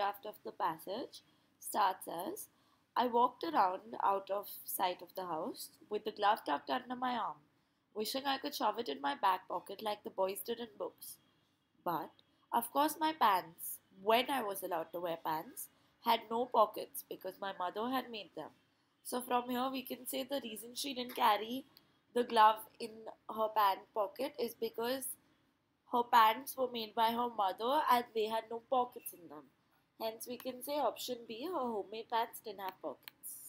draft of the passage starts as I walked around out of sight of the house with the glove tucked under my arm, wishing I could shove it in my back pocket like the boys did in books. But, of course, my pants, when I was allowed to wear pants, had no pockets because my mother had made them. So, from here, we can say the reason she didn't carry the glove in her pant pocket is because her pants were made by her mother and they had no pockets in them. Hence, we can say option B her homemade pants didn't have pockets.